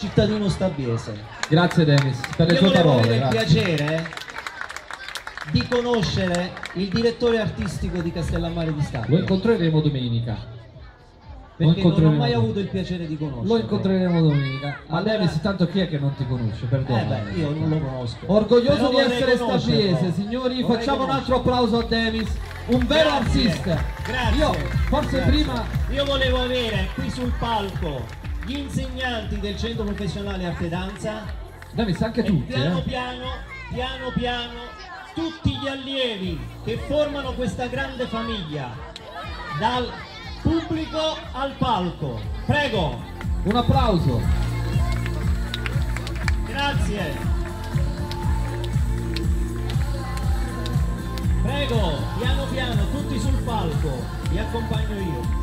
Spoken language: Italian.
cittadino stabiese. Grazie Denis per le Io tue parole. avere il piacere di conoscere il direttore artistico di Castellammare di Stabia. Lo incontreremo domenica. Perché non ho mai avuto il piacere di conoscerlo. Lo incontreremo domenica. Ma Allora- Denis, intanto chi è che non ti conosce? Perdona. Eh beh, io non lo conosco. Orgoglioso Però di essere stabiese, signori, Vorrei facciamo un altro applauso a Denis, un vero Grazie, artista. Grazie. Io forse grazie. prima Io volevo avere qui sul palco gli insegnanti del centro professionale arte danza Denis anche tutti, piano eh. piano, piano piano, tutti gli allievi che formano questa grande famiglia, dal pubblico al palco. Prego, Un applauso. grazie. Prego, piano piano, tutti sul palco, vi accompagno io.